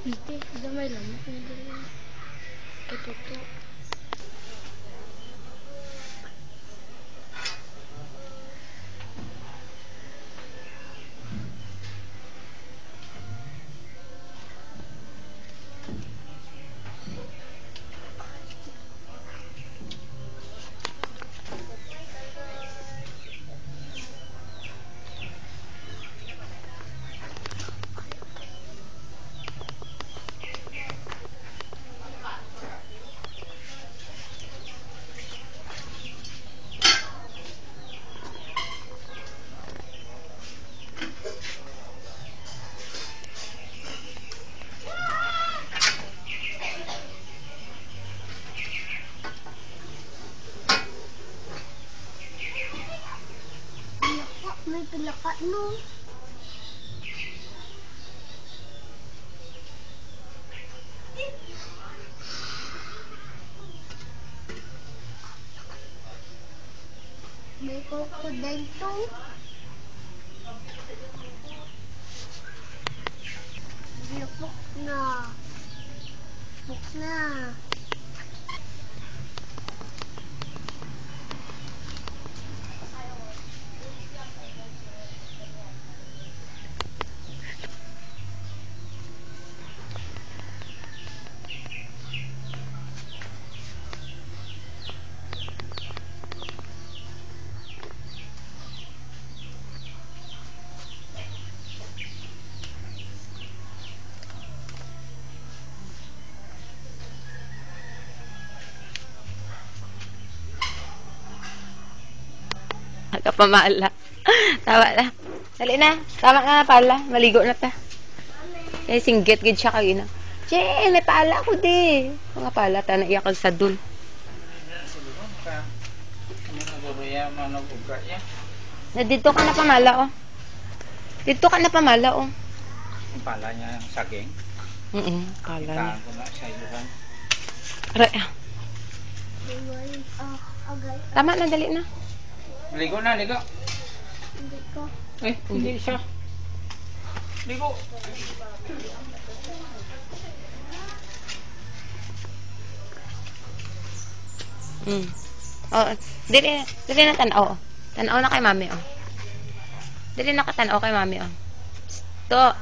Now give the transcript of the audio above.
Hindi, gamay lang. Ito, ito. Pilaka no. May crocodile to. Lupok na. Lupok na. Kapamala. Tawa na. Dali na. Tama na na pala. Maligo na ta. Kaya singgit gid siya kayo na. Che, may pala ako di. Mga pala, ta naiyak kag sa dun. Na dito ka na pamala oh. Dito ka na pamala oh. Ang pala niya saging. Mm pala niya. Taan ko na sa iluhan. Aray, ah. Tama na, dali na. Ligo na, ligo. Hindi ko. Eh, hindi siya. Ligo. Mm. Oh, dili dili na tanaw. oh. Tanaw na kay mami oh. Dili na ka tanaw kay mami oh. To,